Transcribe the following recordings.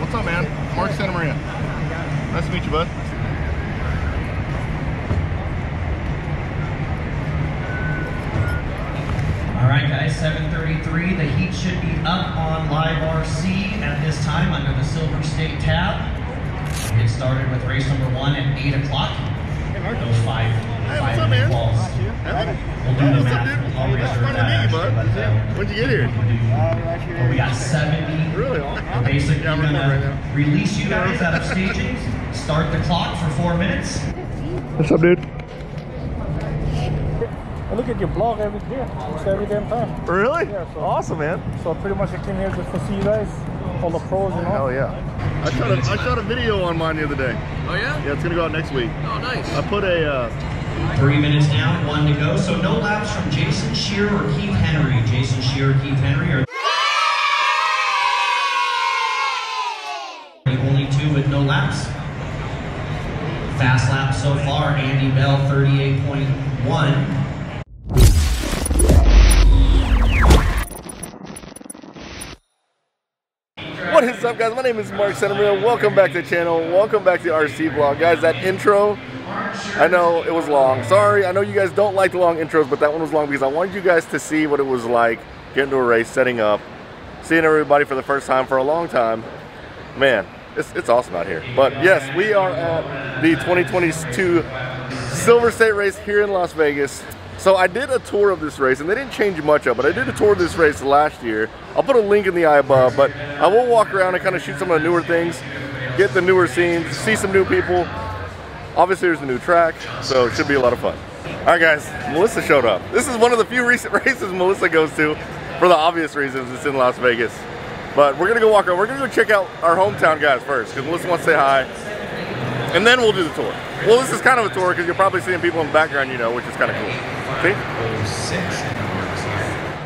What's up, man? Mark Santa Maria. Nice to meet you, bud. All right, guys, 7.33. The heat should be up on Live RC at this time under the Silver State tab. Get started with race number one at 8 o'clock. Those five, hey, five minute balls. We'll do the math dude? That's your fun to meet bud. uh, When'd you get here? we got 70. Really? We're basically Yeah, I'm gonna right now. release you guys out of staging, start the clock for four minutes. What's up, dude? I look at your blog every day, almost every damn time. Really? Yeah, so- awesome, man. So pretty much I came here just to see you guys, all the pros, and know. Hell yeah. I shot a I shot a video on mine the other day. Oh yeah? Yeah, it's gonna go out next week. Oh nice. I put a uh, Three minutes down, one to go. So no laps from Jason Shear or Keith Henry. Jason Shear or Keith Henry are the only two with no laps. Fast lap so far, Andy Bell 38.1. What is up, guys? My name is Mark Santa Maria. Welcome back to the channel. Welcome back to the RC vlog. Guys, that intro, I know it was long. Sorry, I know you guys don't like the long intros, but that one was long because I wanted you guys to see what it was like getting to a race, setting up, seeing everybody for the first time for a long time. Man, it's, it's awesome out here. But yes, we are at the 2022 Silver State race here in Las Vegas. So I did a tour of this race, and they didn't change much up, but I did a tour of this race last year. I'll put a link in the eye above, but I will walk around and kind of shoot some of the newer things, get the newer scenes, see some new people. Obviously, there's a new track, so it should be a lot of fun. All right, guys, Melissa showed up. This is one of the few recent races Melissa goes to, for the obvious reasons it's in Las Vegas. But we're gonna go walk around. We're gonna go check out our hometown guys first, because Melissa wants to say hi, and then we'll do the tour. Well, this is kind of a tour because you're probably seeing people in the background, you know, which is kind of cool. See?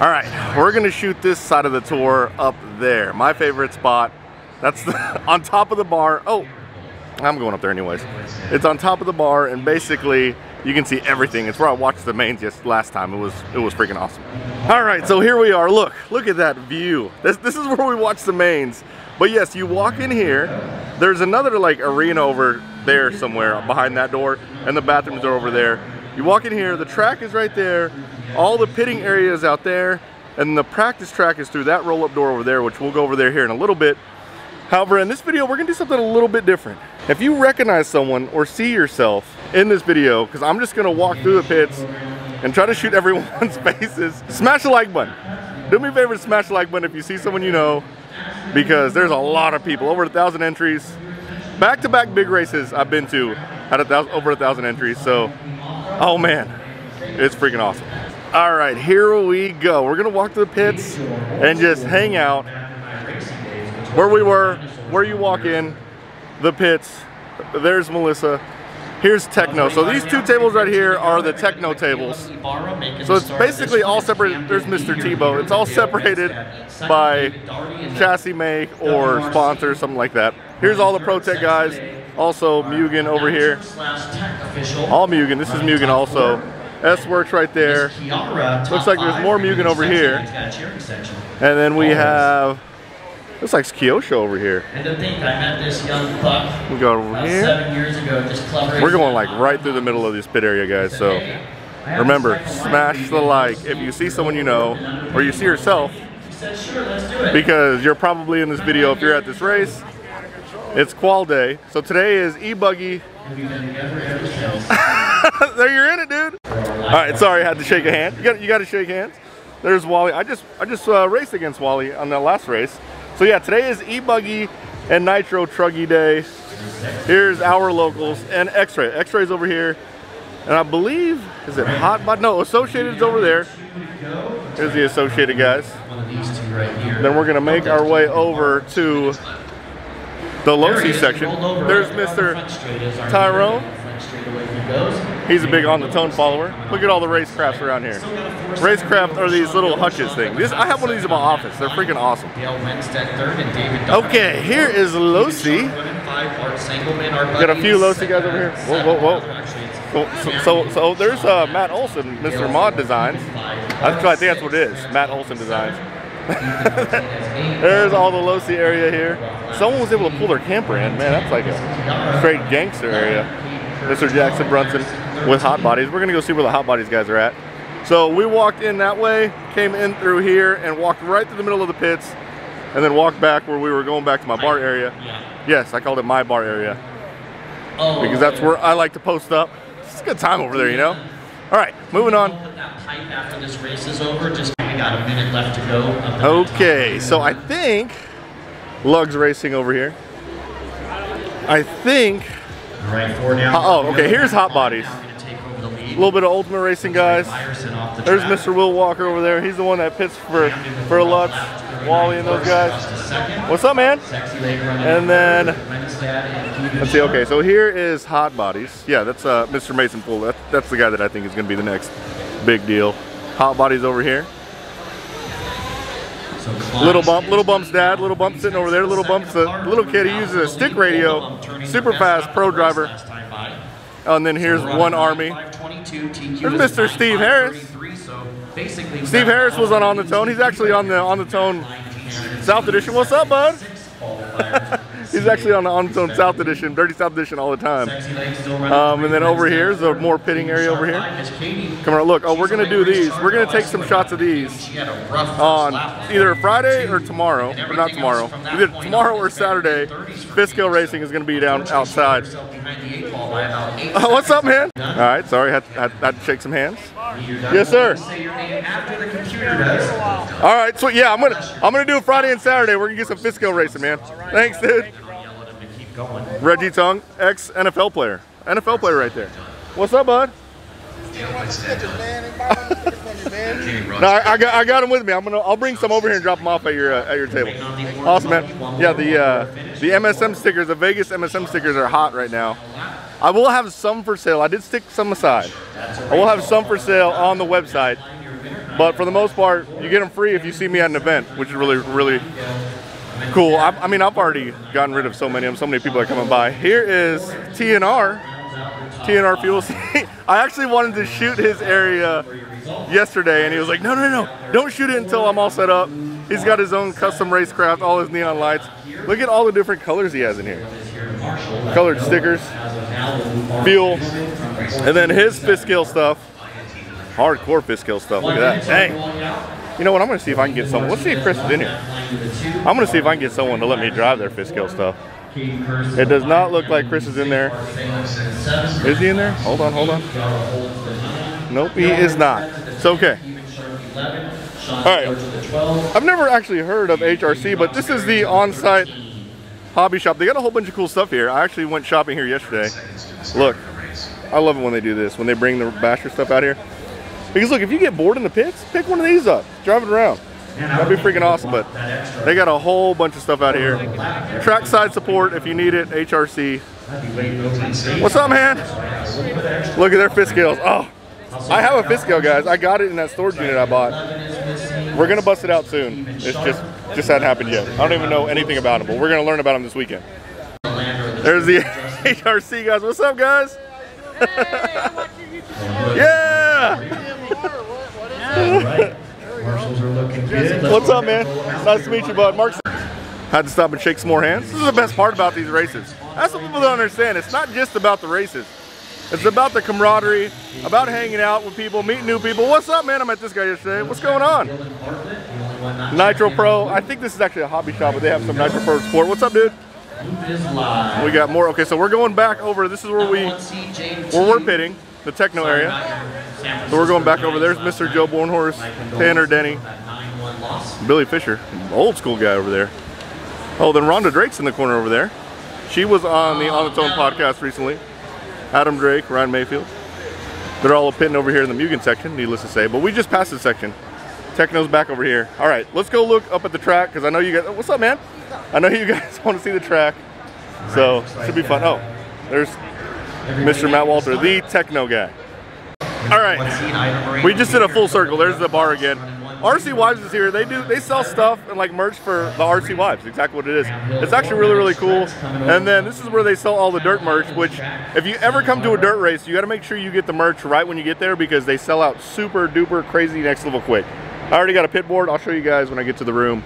All right, we're gonna shoot this side of the tour up there. My favorite spot. That's the, on top of the bar. Oh, I'm going up there anyways. It's on top of the bar, and basically you can see everything. It's where I watched the mains just last time. It was it was freaking awesome. All right, so here we are. Look, look at that view. This this is where we watch the mains. But yes, you walk in here. There's another like arena over there somewhere behind that door, and the bathrooms are over there. You walk in here. The track is right there. All the pitting area is out there, and the practice track is through that roll-up door over there, which we'll go over there here in a little bit. However, in this video, we're gonna do something a little bit different. If you recognize someone or see yourself in this video, because I'm just gonna walk through the pits and try to shoot everyone's faces, smash the like button. Do me a favor smash the like button if you see someone you know, because there's a lot of people, over a thousand entries. Back-to-back big races I've been to had a thousand, over a thousand entries, so, oh man, it's freaking awesome. All right, here we go. We're gonna walk to the pits and just hang out where we were, where you walk in, the pits. There's Melissa. Here's Tekno. So these two tables right here are the Tekno tables. So it's basically all separated. There's Mr. Tebo. It's all separated by chassis make or sponsor, something like that. Here's all the ProTech guys. Also Mugen over here. All Mugen. This is Mugen also. S Works right there. Looks like there's more Mugen over here. And then we have, looks like Kyosho over here. And to think I met this young buck We go over here. seven years ago, just. We're going like right through the middle of this pit area, guys. So remember, smash the like if you see someone you know or you see yourself said, sure, let's do it. because you're probably in this video if you're at this race. It's qual day. So today is e-buggy. there you're in it, dude. All right, sorry, I had to shake a hand. You got you got to shake hands. There's Wally. I just I just uh, raced against Wally on the last race. So yeah, today is e-buggy and nitro truggy day. Here's our locals and X-ray. X-ray's over here. And I believe, is it Hot Bod? No, Associated's over there. Here's the Associated guys. Then we're gonna make our way over to the he Losi section. There's Mr. Tyrone. leader. Front straight away he goes. He's a big on the tone follower. Look at all the racecrafts around here. Racecraft are these little hutches thing. This I have one of these in my office. They're freaking awesome. Dale Winstead third and David Dunn. Okay, here is Losi. Five, Art Sangelman, Art Got a few Losi guys over here. Whoa, whoa, whoa. So, so, so, so there's uh, Matt Olson, Mr. Mod Designs. I think that's what it is. Matt Olson Designs. There's all the Losi area here. Someone was able to pull their camper in. Man, that's like a straight gangster area. Mr. Jackson Brunson with Hot Bodies. We're gonna go see where the Hot Bodies guys are at. So we walked in that way, came in through here, and walked right through the middle of the pits, and then walked back where we were going back to my bar area. Yeah. Yes, I called it my bar area Oh, because that's where I like to post up. It's a good time over there, you know. All right, moving on. Put that pipe after this race is over. Just we got a minute left to go. of the Okay, so I think Lugs Racing over here. I think All right, four down. Oh, okay, here's Hot Bodies. Now gonna take over the lead. a little bit of Ultimate Racing guys. The There's. Mr. Will Walker over there. He's the one that pits for for Lutz, Wally, and those guys. Just a second. What's up, man? Sexy leg running. And then Wednesday and Keegan let's see. Okay, so here is Hot Bodies. Yeah, that's uh, Mr. Mason Pool. That, that's the guy that I think is going to be the next big deal. Hot Bodies over here. Little bump, little bump's dad, little bump sitting over there. Little bump's a little kid. He uses a stick radio, super fast pro driver. Oh, and then here's one army. There's Mr. Steve Harris. Steve Harris was on On the Tone. He's actually on the On the Tone South Edition. What's up, bud? He's actually on the On Tone South Edition, Dirty South Edition all the time. Um, and then over here is a more pitting area over here. Come on, look. Oh, we're gonna do these. We're gonna take some shots of these on either Friday or tomorrow, or not tomorrow. Either tomorrow or Saturday. Fiscale Racing is gonna be down outside. Oh, what's up, man? All right, sorry, had, had, had to shake some hands. Yes, sir. All right, so yeah, I'm gonna I'm gonna do Friday and Saturday. We're gonna get some Fiscale racing, man. Thanks, dude. Reggie Tongue, ex NFL player, NFL player right there. What's up, bud? No, I, I got I got him with me. I'm gonna I'll bring some over here and drop them off at your uh, at your table. Awesome, man. Yeah, the uh, the MSM stickers, the Vegas MSM stickers are hot right now. I will have some for sale. I did stick some aside. I will have some for sale on the website, but for the most part, you get them free if you see me at an event, which is really really cool. I, I mean, I've already gotten rid of so many of them. So many people are coming by. Here is TNR. TNR Fuel. I actually wanted to shoot his area yesterday, and he was like, "No, no, no, don't shoot it until I'm all set up." He's got his own custom racecraft, all his neon lights. Look at all the different colors he has in here. Colored stickers, fuel, and then his Fiscale stuff. Hardcore Fiscale stuff. Look at that. Dang. You know what? I'm gonna see if I can get someone. Let's see if Chris is in here. I'm gonna see if I can get someone to let me drive their Fiscale stuff. It does not look like Chris is in there. Is he in there? Hold on, hold on. Nope, he is not. It's okay. All right. I've never actually heard of HRC, but this is the on-site hobby shop. They got a whole bunch of cool stuff here. I actually went shopping here yesterday. Look, I love it when they do this, when they bring the basher stuff out here. Because look, if you get bored in the pits, pick one of these up, drive it around. That'd be freaking awesome, but they got a whole bunch of stuff out here. Trackside support if you need it, HRC. What's up, man? Look at their Fiscales. Oh, I have a Fiscale, guys. I got it in that storage unit I bought. We're gonna bust it out soon. It's just just hadn't happened yet. I don't even know anything about them, but we're gonna learn about them this weekend. There's the HRC guys. What's up, guys? yeah. Marshals are looking good. What's up, man? Nice to meet you, bud. Mark. Had to stop and shake some more hands. This is the best part about these races. That's what people don't understand. It's not just about the races. It's about the camaraderie, about hanging out with people, meeting new people. What's up, man? I met this guy yesterday. What's going on? Nitro Pro. I think this is actually a hobby shop, but they have some Nitro Pro Sport. What's up, dude? We got more. Okay, so we're going back over. This is where we where we're pitting, the Tekno area. So we're going back over. There's Mr. Joe Bornhorst, Tanner Denny, Billy Fisher, old school guy over there. Oh, then Rhonda Drake's in the corner over there. She was on the On Its Own podcast recently. Adam Drake, Ryan Maifield. They're all pitting over here in the Mugen section, needless to say. But we just passed the section. Tekno's back over here. All right, let's go look up at the track because I know you guys. What's up, man? I know you guys want to see the track, so should be fun. Oh, there's Mr. Matt Walter, the Tekno guy. All right, we just did a full circle. There's the bar again. RC Wives is here. They do they sell stuff and like merch for the RC Wives. Exactly what it is. It's actually really really cool. And then this is where they sell all the dirt merch. Which if you ever come to a dirt race, you got to make sure you get the merch right when you get there because they sell out super duper crazy next level quick. I already got a pit board. I'll show you guys when I get to the room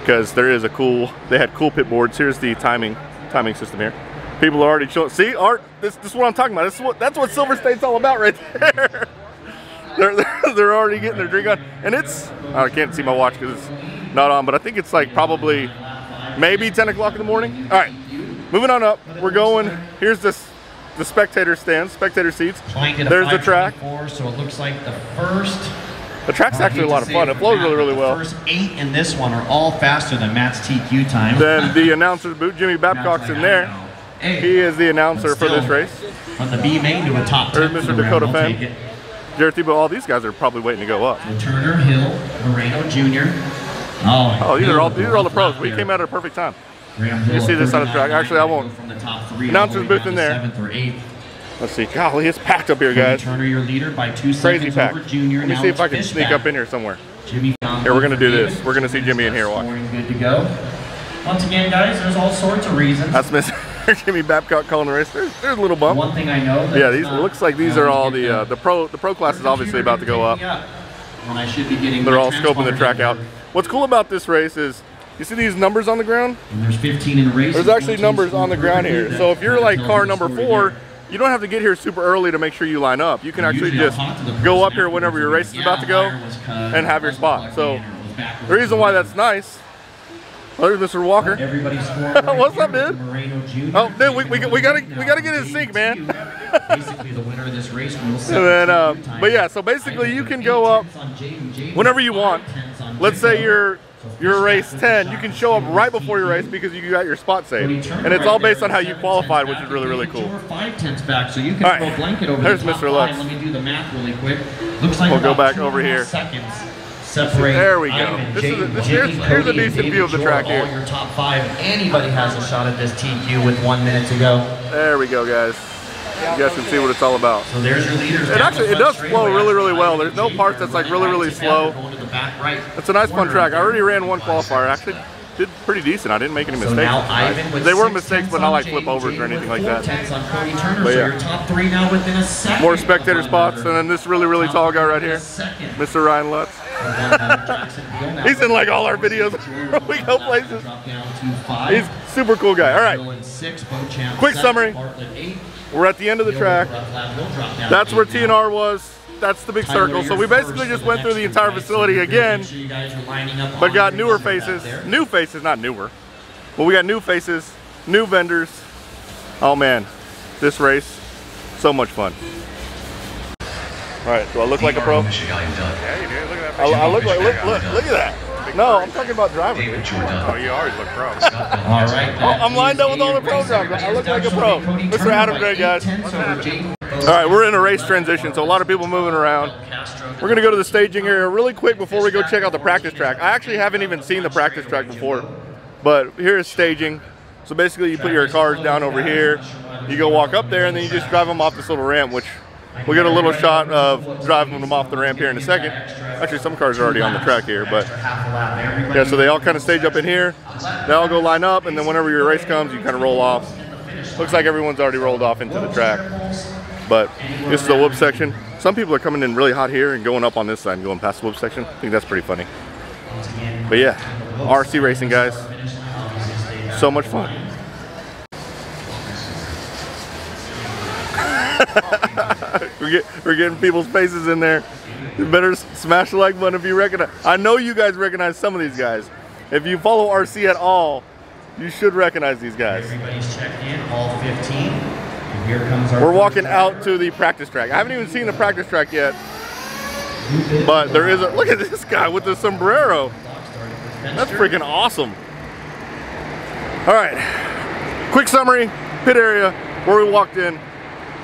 because there is a cool. They had cool pit boards. Here's the timing timing system here. People are already showing. See, art. This, this is what I'm talking about. This is what that's what Silver State's all about right there. they're, they're, they're already getting their drink on. And it's, I can't see my watch because it's not on, but I think it's like probably maybe 10 o'clock in the morning. All right, moving on up. We're going, here's this the spectator stands, spectator seats. There's the track. So it looks like the first. The track's actually a lot of fun. It flows really, really well. The first eight in this one are all faster than Matt's TQ time. Then the announcer's boot, Jimmy Babcock's in there. He is the announcer for this race. From the B main to a top 10 There's Mr. Dakota Phend. Jared Tebo, all these guys are probably waiting to go up. Turner, Hill, Moreno Jr. Oh, oh these are all these are all the pros. We came out at a perfect time. You see this on the track. Actually, I won't. From the top three, Announcer's booth in there. Seventh or eighth. Let's see. Golly, it's packed up here, guys. Turner, your leader by two Crazy seconds packed. over Junior. Let me see if I can sneak up in here somewhere. Jimmy Here, we're gonna do this. We're gonna see Jimmy in here. Watch. Good to go. Once again, guys, there's all sorts of reasons. That's Mr. Jimmy Babcock calling the race. There's, there's a little bump. One thing I know. Yeah, these looks like these are all the uh, the pro the pro class is obviously about to go up. When I should be getting They're all scoping the track out. What's cool about this race is you see these numbers on the ground? And there's 15 in the race. There's actually numbers on the ground here. So if you're like car number four, you don't have to get here super early to make sure you line up. You can actually just go up here whenever your race is about to go and have your spot. So the reason why that's nice. Oh, there's Mr. Walker. Everybody's What's up, dude? Moreno Jr. Oh, dude, we- we- we gotta- we gotta get in sync, man. basically, the winner of this race will uh, but yeah, so basically you can go up whenever you want. Let's say you're you're race 10, you can show up right before your race because you got your spot saved. And it's all based on how you qualified, which is really, really cool. Five tenths back, so you can All right. throw a blanket over There's Mr. Five. Let me do the math really quick. Looks like We'll go back over here. Seconds separate. There we go. This is a- this- here's- here's a decent view of the track here. Your top five. Anybody has a shot at this TQ with one minute to go. There we go, guys. You guys can see what it's all about. So there's your leaders. It actually- it does flow really, really well. There's no parts that's, like, really, really slow. Going to the back right. It's a nice fun track. I already ran one qualifier. Actually did pretty decent. I didn't make any So mistakes. now Ivan with they were mistakes, but not like flip overs or anything like that. tenths on Cody Turner. But yeah. your top three now within a second. More spectator spots, and then this really, really Top tall guy right here. Mr. Ryan Lutz. He's in like all our videos. we go places. Drop down to five. He's super cool guy. All right, Going six, Beauchamp Quick summary. We're at the end of the track. Rutland, Hill drop down That's where. TNR was. That's the big circle. So we basically just went through the entire facility again, Make sure you guys are lining up but got newer faces. New faces, not newer. But we got new faces, new vendors. Oh man, this race, so much fun. All right, do I look like a pro? Yeah, you do. Look at that. I, I look like look look look at that. No, I'm talking about driving. dude. Oh, you always look pro. All right. that I'm lined up with all the a pro drivers. I look like a pro. Mr. Adam by Gray, guys. tenths over Jaden All right, we're in a race transition, so a lot of people moving around. We're gonna go to the staging area really quick before we go check out the practice track. I actually haven't even seen the practice track before, but here is staging. So basically, you put your cars down over here, you go walk up there, and then you just drive them off this little ramp, which we'll get a little shot of driving them off the ramp here in a second. Actually, some cars are already on the track here, but yeah, so they all kind of stage up in here. They all go line up, and then whenever your race comes, you kind of roll off. Looks like everyone's already rolled off into the track. But this is the whoop section. Some people are coming in really hot here and going up on this side and going past the whoop section. I think that's pretty funny. But yeah, RC racing, guys. So much fun. we're, get, we're getting people's faces in there. You better smash the like button if you recognize. I know you guys recognize some of these guys. If you follow RC at all, you should recognize these guys. Everybody's checked in, all 15. And here comes our We're walking out to the practice track. I haven't even seen the practice track yet, but there is a look at this guy with the sombrero. That's freaking awesome. All right, quick summary: pit area where we walked in,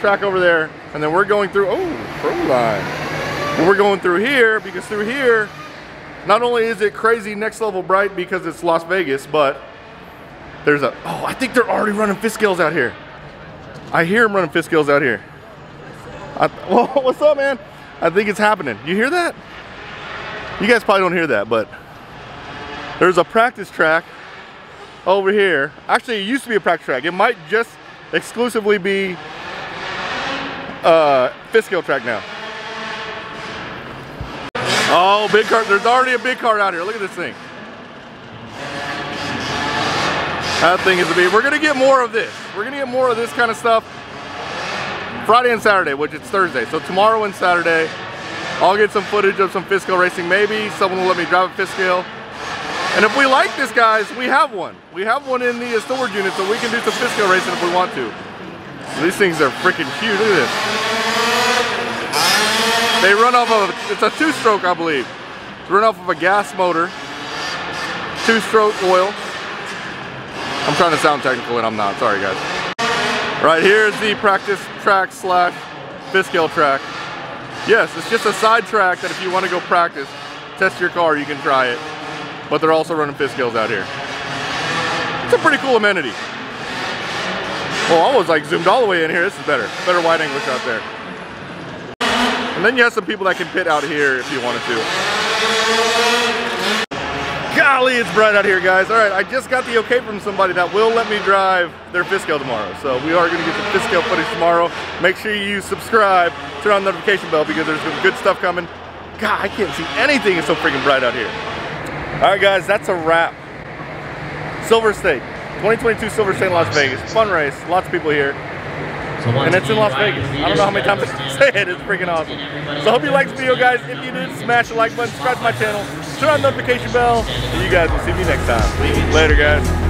track over there, and then we're going through. Oh, pro line. And we're going through here because through here, not only is it crazy next level bright because it's Las Vegas, but there's a. Oh, I think they're already running fist scales out here. I hear them running fist skills out here. I, well, what's up, man? I think it's happening. You hear that? You guys probably don't hear that, but there's a practice track over here. Actually, it used to be a practice track. It might just exclusively be uh, skill track now. Oh, big cart. There's already a big cart out here. Look at this thing. That thing is a beast. We're gonna get more of this. We're gonna get more of this kind of stuff Friday and Saturday, which it's Thursday. So tomorrow and Saturday, I'll get some footage of some Fiscal racing maybe. Someone will let me drive a Fiscal. And if we like this, guys, we have one. We have one in the storage unit, so we can do some Fiscal racing if we want to. These things are freaking huge. Look at this. They run off of, it's a two-stroke, I believe. It's run off of a gas motor, two-stroke oil. I'm trying to sound technical and I'm not, sorry guys. Right here is the practice track slash Fiscale track. Yes, it's just a side track that if you want to go practice, test your car, you can try it. But they're also running Fiscales out here. It's a pretty cool amenity. Well, I was like zoomed all the way in here. This is better. Better wide angle shot there. And then you have some people that can pit out here if you wanted to. Golly, it's bright out here, guys. All right, I just got the okay from somebody that will let me drive their Fiscal tomorrow. So we are gonna get some Fiscal footage tomorrow. Make sure you subscribe, turn on the notification bell because there's some good stuff coming. God, I can't see anything. It's so freaking bright out here. All right, guys, that's a wrap. Silver State, 2022 Silver State Las Vegas. Fun race, lots of people here. And it's in Las Vegas. I don't know how many times I say it. It's freaking awesome. So I hope you liked the video, guys. If you did, smash the like button, subscribe to my channel, turn on the notification bell, and you guys will see me next time. Later, guys.